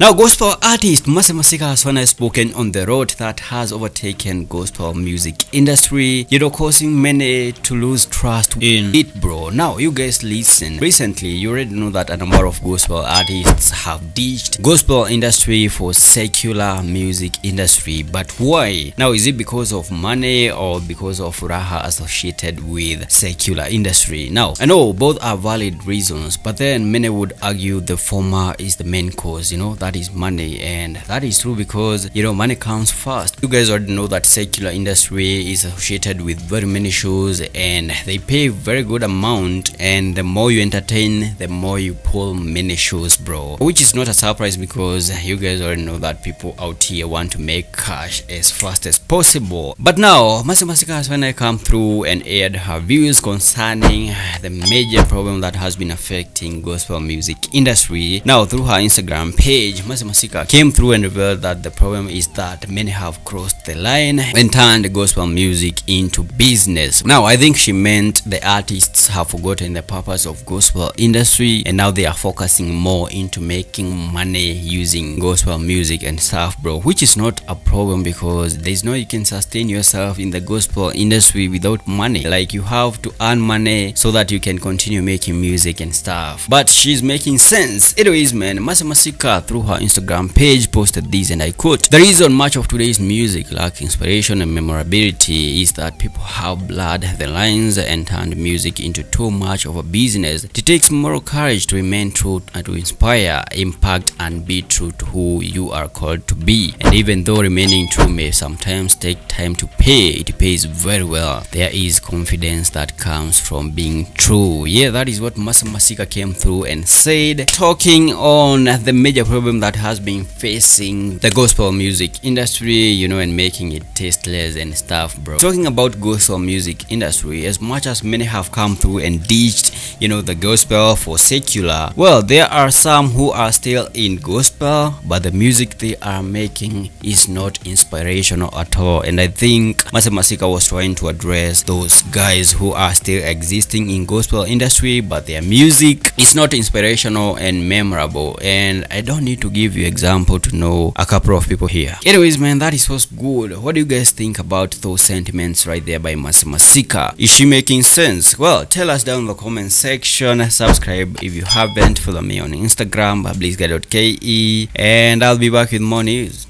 Now, gospel artist Mercy Masika has finally spoken on the road that has overtaken gospel music industry, you know, causing many to lose trust in it, bro. Now, you guys listen. Recently, you already know that a number of gospel artists have ditched gospel industry for secular music industry. But why? Now, is it because of money or because of raha associated with secular industry? Now, I know both are valid reasons, but then many would argue the former is the main cause, you know, that is money and that is true because you know money comes first. You guys already know that secular industry is associated with very many shows and they pay very good amount and the more you entertain the more you pull many shows bro. Which is not a surprise because you guys already know that people out here want to make cash as fast as possible. But now Mercy Masika has when I come through and aired her views concerning the major problem that has been affecting gospel music industry now through her Instagram page Mercy Masika came through and revealed that the problem is that many have crossed the line and turned gospel music into business. Now, I think she meant the artists have forgotten the purpose of gospel industry and now they are focusing more into making money using gospel music and stuff, bro, which is not a problem because there's no you can sustain yourself in the gospel industry without money. Like you have to earn money so that you can continue making music and stuff. But she's making sense. Anyways, man, Mercy Masika through her Instagram page posted this and I quote, The reason much of today's music lack inspiration and memorability is that people have blurred the lines and turned music into too much of a business. It takes moral courage to remain true and to inspire, impact and be true to who you are called to be. And even though remaining true may sometimes take time to pay, it pays very well. There is confidence that comes from being true. Yeah, that is what Mercy Masika came through and said, talking on the major problem that has been facing the gospel music industry, you know, and making it tasteless and stuff, bro. Talking about gospel music industry, as much as many have come through and ditched, you know, the gospel for secular, well, there are some who are still in gospel, but the music they are making is not inspirational at all. And I think Mercy Masika was trying to address those guys who are still existing in gospel industry, but their music is not inspirational and memorable. And I don't need to give you example to know a couple of people here. Anyways, man, that is was good. What do you guys think about those sentiments right there by masimasika Is she making sense? Well, tell us down in the comment section. Subscribe if you haven't. Follow me on Instagram, bablisga.ke and I'll be back with more news.